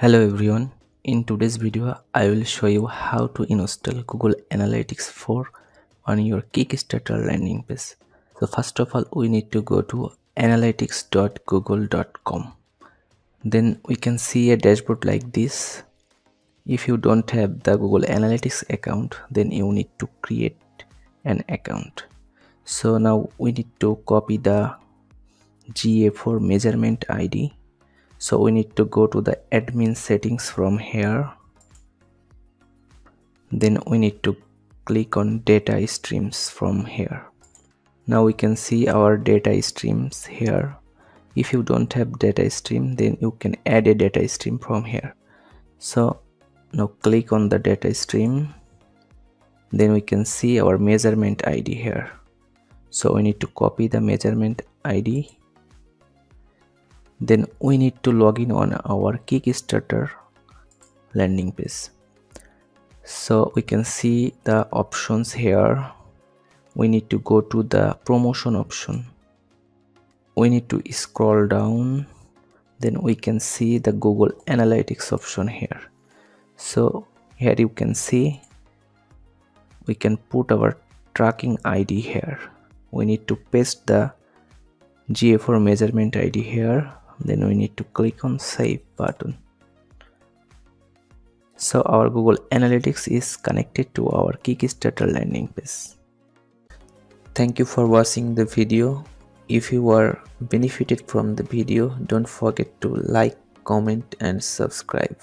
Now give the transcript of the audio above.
Hello everyone, in today's video I will show you how to install Google Analytics 4 on your Kickstarter landing page. So first of all we need to go to analytics.google.com. Then we can see a dashboard like this. If you don't have the Google Analytics account then you need to create an account. So now we need to copy the GA4 measurement ID so we need to go to the admin settings from here. Then we need to click on data streams from here. Now we can see our data streams here. If you don't have data stream then you can add a data stream from here. So now click on the data stream. Then we can see our measurement id here. So we need to copy the measurement id then we need to log in on our kickstarter landing page. So we can see the options here. We need to go to the promotion option. We need to scroll down. Then we can see the google analytics option here. So here you can see we can put our tracking id here. We need to paste the ga4 measurement id here then we need to click on save button. So our google analytics is connected to our kickstarter landing page. Thank you for watching the video. If you were benefited from the video don't forget to like comment and subscribe